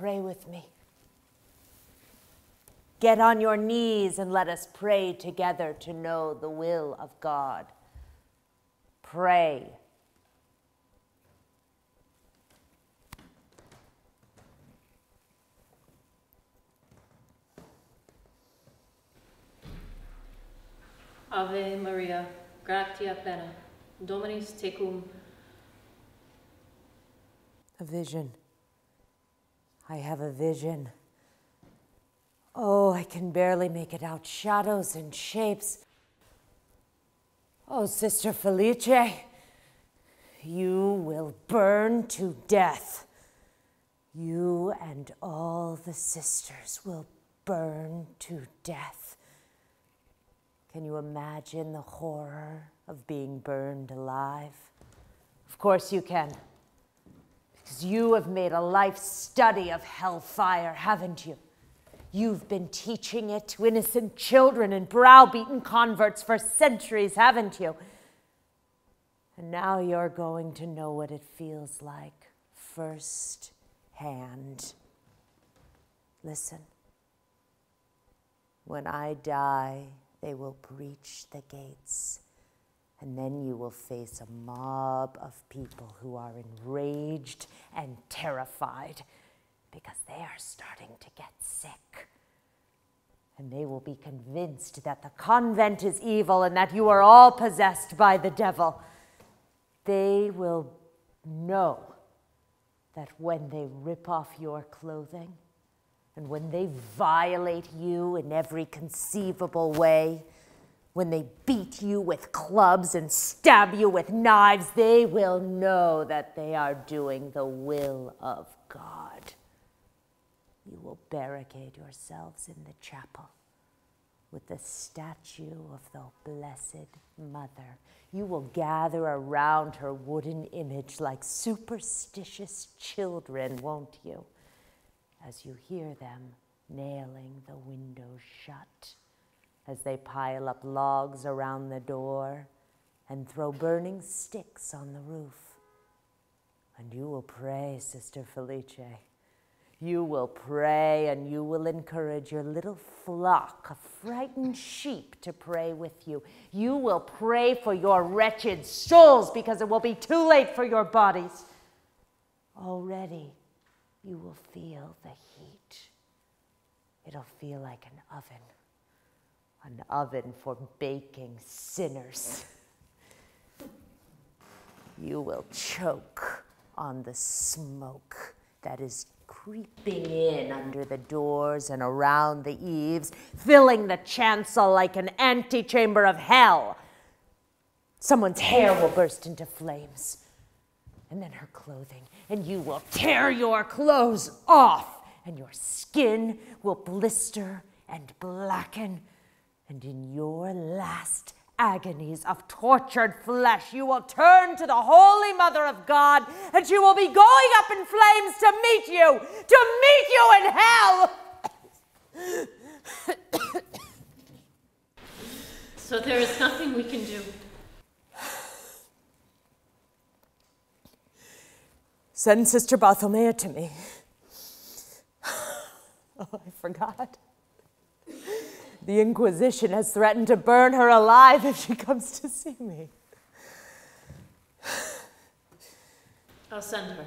pray with me. Get on your knees and let us pray together to know the will of God. Pray. Ave Maria, gratia plena, Dominus tecum. A vision. I have a vision. Oh, I can barely make it out. Shadows and shapes. Oh, Sister Felice, you will burn to death. You and all the sisters will burn to death. Can you imagine the horror of being burned alive? Of course you can. Because you have made a life study of hellfire, haven't you? You've been teaching it to innocent children and browbeaten converts for centuries, haven't you? And now you're going to know what it feels like first hand. Listen. When I die, they will breach the gates, and then you will face a mob of people who are enraged and terrified because they are starting to get sick. And they will be convinced that the convent is evil and that you are all possessed by the devil. They will know that when they rip off your clothing and when they violate you in every conceivable way, when they beat you with clubs and stab you with knives, they will know that they are doing the will of God you will barricade yourselves in the chapel with the statue of the Blessed Mother. You will gather around her wooden image like superstitious children, won't you? As you hear them nailing the windows shut, as they pile up logs around the door and throw burning sticks on the roof. And you will pray, Sister Felice you will pray and you will encourage your little flock of frightened sheep to pray with you. You will pray for your wretched souls because it will be too late for your bodies. Already, you will feel the heat. It'll feel like an oven, an oven for baking sinners. You will choke on the smoke that is creeping in under the doors and around the eaves, filling the chancel like an antechamber of hell. Someone's hair will burst into flames, and then her clothing, and you will tear your clothes off, and your skin will blister and blacken, and in your last agonies of tortured flesh, you will turn to the Holy Mother of God, and she will be going up in flames to meet you, to meet you in hell. so there is nothing we can do. Send Sister Bartholomea to me. Oh, I forgot. The Inquisition has threatened to burn her alive if she comes to see me. I'll send her.